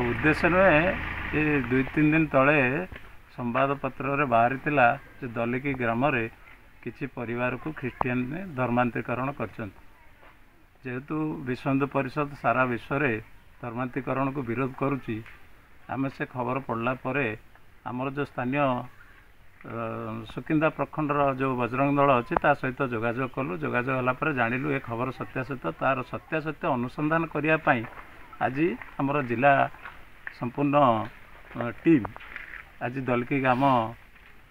ଉଦ୍ଦେଶ୍ୟ ନୁହେଁ ଏ ଦୁଇ ତିନି ଦିନ ତଳେ ସମ୍ବାଦପତ୍ରରେ ବାହାରିଥିଲା ଯେ ଦଲିକି ଗ୍ରାମରେ କିଛି ପରିବାରକୁ ଖ୍ରୀଷ୍ଟିଆନ ଧର୍ମାନ୍ତରୀକରଣ କରିଛନ୍ତି। ଯେହେତୁ ବିଶ୍ୱ ହିନ୍ଦୁ ପରିଷଦ ସାରା ବିଶ୍ୱରେ ଧର୍ମାନ୍ତରୀକରଣକୁ ବିରୋଧ କରୁଛି ଆମେ ସେ ଖବର ପଡ଼ିଲା ପରେ ଆମର ଯେଉଁ ସ୍ଥାନୀୟ ସୁକିନ୍ଦା ପ୍ରଖଣ୍ଡର ଯେଉଁ ବଜରଙ୍ଗ ଦଳ ଅଛି ତା ସହିତ ଯୋଗାଯୋଗ କଲୁ। ଯୋଗାଯୋଗ ହେଲା ପରେ ଜାଣିଲୁ ଏ ଖବର ସତ୍ୟାସତ୍ୟ। ତାର ସତ୍ୟାସତ୍ୟ ଅନୁସନ୍ଧାନ କରିବା ପାଇଁ ଆଜି ଆମର ଜିଲ୍ଲା ସମ୍ପୂର୍ଣ୍ଣ ଟିମ୍ ଆଜି ଦଲକି ଗ୍ରାମ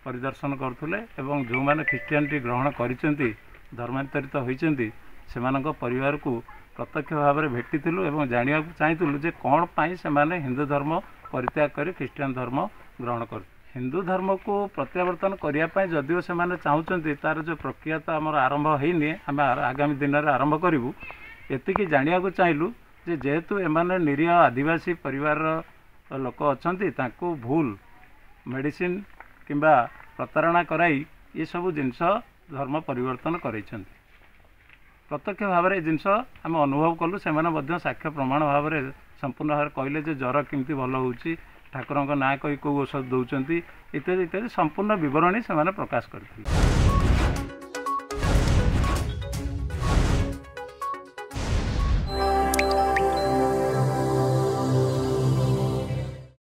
ପରିଦର୍ଶନ କରୁଥିଲେ ଏବଂ ଯେଉଁମାନେ ଖ୍ରୀଷ୍ଟିଆନିଟି ଗ୍ରହଣ କରିଛନ୍ତି ଧର୍ମାନ୍ତରିତ ହୋଇଛନ୍ତି ସେମାନଙ୍କ ପରିବାରକୁ ପ୍ରତ୍ୟକ୍ଷ ଭାବରେ ଭେଟିଥିଲୁ ଏବଂ ଜାଣିବାକୁ ଚାହିଁଥିଲୁ ଯେ କ'ଣ ପାଇଁ ସେମାନେ ହିନ୍ଦୁ ଧର୍ମ ପରିତ୍ୟାଗ କରି ଖ୍ରୀଷ୍ଟିଆନ ଧର୍ମ ଗ୍ରହଣ କରୁ। ହିନ୍ଦୁ ଧର୍ମକୁ ପ୍ରତ୍ୟାବର୍ତ୍ତନ କରିବା ପାଇଁ ଯଦିଓ ସେମାନେ ଚାହୁଁଛନ୍ତି ତାର ଯେଉଁ ପ୍ରକ୍ରିୟା ତ ଆମର ଆରମ୍ଭ ହେଇନି ଆମେ ଆଗାମୀ ଦିନରେ ଆରମ୍ଭ କରିବୁ ଏତିକି ଜାଣିବାକୁ ଚାହିଁଲୁ ଯେ ଯେହେତୁ ଏମାନେ ନିରୀହ ଆଦିବାସୀ ପରିବାରର ଲୋକ ଅଛନ୍ତି ତାଙ୍କୁ ଭୁଲ ମେଡ଼ିସିନ କିମ୍ବା ପ୍ରତାରଣା କରାଇ ଏସବୁ ଜିନିଷ ଧର୍ମ ପରିବର୍ତ୍ତନ କରାଇଛନ୍ତି। ପ୍ରତ୍ୟକ୍ଷ ଭାବରେ ଏ ଜିନିଷ ଆମେ ଅନୁଭବ କଲୁ ସେମାନେ ମଧ୍ୟ ସାକ୍ଷ୍ୟ ପ୍ରମାଣ ଭାବରେ ସମ୍ପୂର୍ଣ୍ଣ ଭାବରେ କହିଲେ ଯେ ଜ୍ୱର କେମିତି ଭଲ ହେଉଛି ଠାକୁରଙ୍କ ନାଁ କହି କେଉଁ ଔଷଧ ଦେଉଛନ୍ତି ଇତ୍ୟାଦି ଇତ୍ୟାଦି ସମ୍ପୂର୍ଣ୍ଣ ବିବରଣୀ ସେମାନେ ପ୍ରକାଶ କରିଥିଲେ।